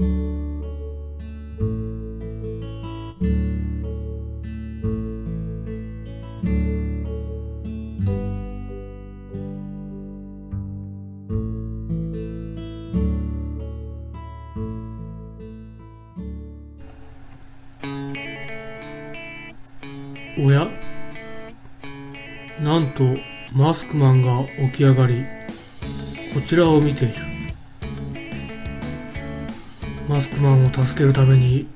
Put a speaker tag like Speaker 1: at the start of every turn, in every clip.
Speaker 1: おや？なんとマスクマンが起き上がりこちらを見ている。マスクマンを助けるために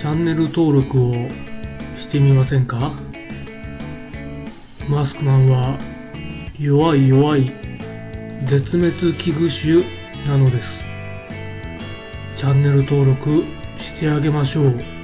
Speaker 1: チャンネル登録をしてみませんか？マスクマンは弱い弱い絶滅危惧種なのです。チャンネル登録してあげましょう。